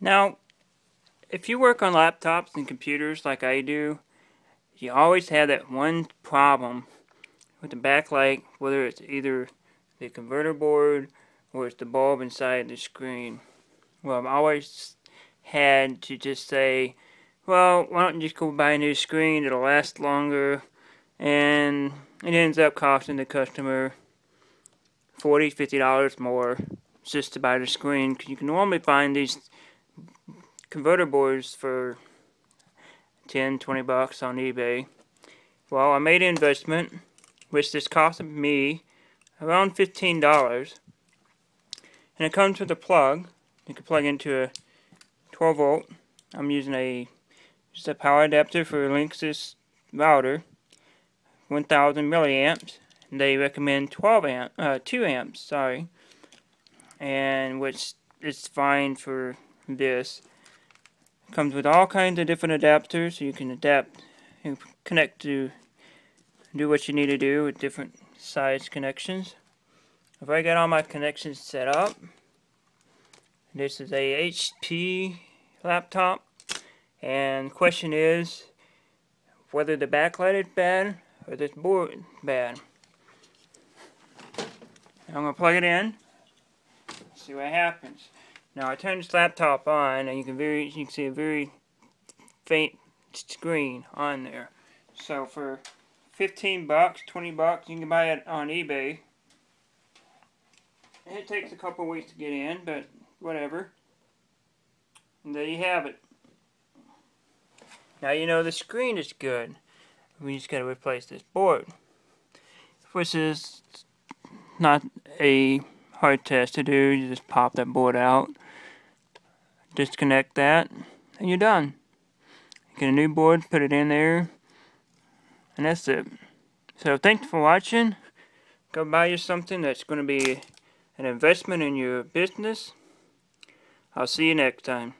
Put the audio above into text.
Now, if you work on laptops and computers like I do, you always have that one problem with the backlight, whether it's either the converter board or it's the bulb inside the screen. Well, I've always had to just say, well, why don't you just go buy a new screen? It'll last longer, and it ends up costing the customer $40, 50 dollars more just to buy the screen because you can normally find these converter boards for 10 20 bucks on ebay. Well i made an investment which this cost me around 15 dollars. And it comes with a plug. You can plug into a 12 volt. I'm using a just a power adapter for a linksys router. 1000 milliamps. They recommend 12 amp, uh, 2 amps, sorry, and which is fine for this. Comes with all kinds of different adapters, so you can adapt and connect to do what you need to do with different size connections. If I got all my connections set up, this is a HP laptop, and question is whether the backlight is bad or this board bad. I'm to plug it in. See what happens. Now I turn this laptop on and you can very you can see a very faint screen on there. So for 15 bucks, 20 bucks, you can buy it on eBay. It takes a couple weeks to get in, but whatever. And there you have it. Now you know the screen is good. We just got to replace this board. Which is not a hard test to do. You just pop that board out, disconnect that, and you're done. Get a new board, put it in there, and that's it. So thanks for watching. Go buy you something that's going to be an investment in your business. I'll see you next time.